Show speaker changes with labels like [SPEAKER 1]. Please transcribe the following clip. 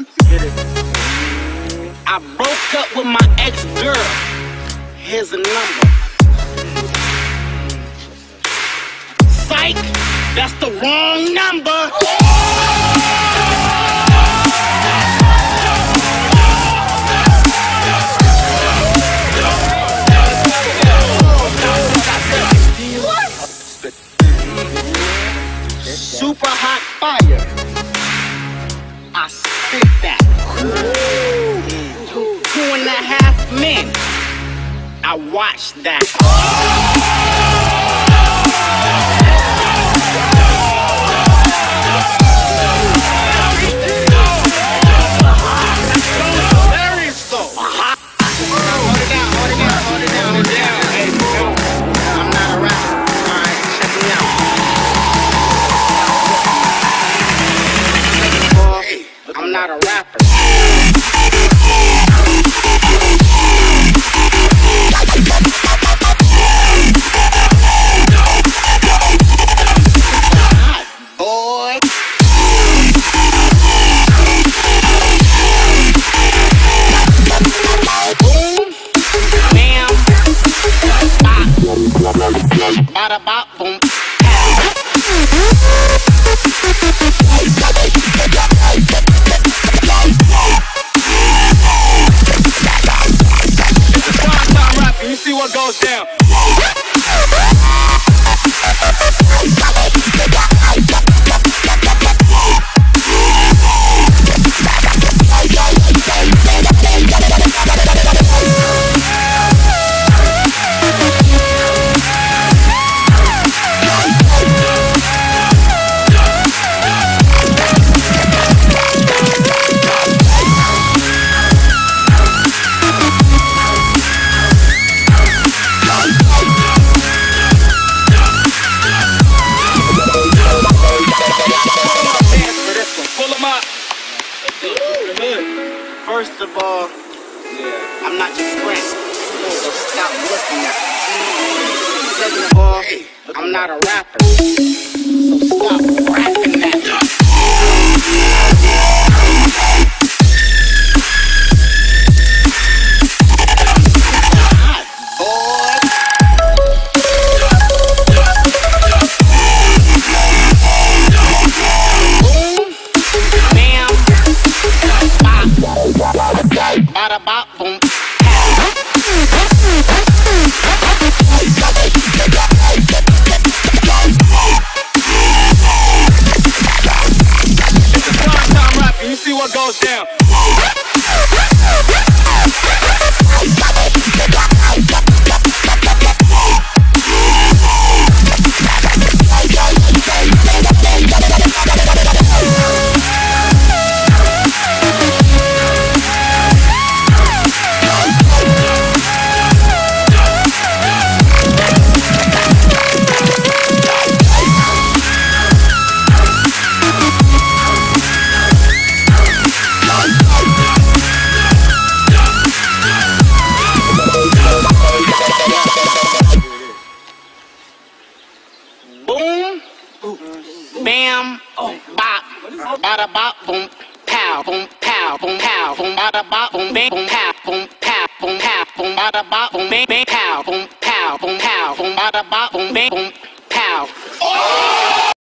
[SPEAKER 1] I broke up with my ex-girl. Here's a number. Psych, that's the wrong number. That. Two and a half men. I watched that. I'm not a rapper. Down. First of all, I'm not your friend. So stop looking at me. Second of all, I'm not a rapper. So stop rapping goes down. Bam, bop, bada bop, boom, pow, boom, pow, boom, pow, boom, bada bop, boom, bang, boom, pow, boom, pow, boom, pow, boom, bada bop, boom, bang, pow,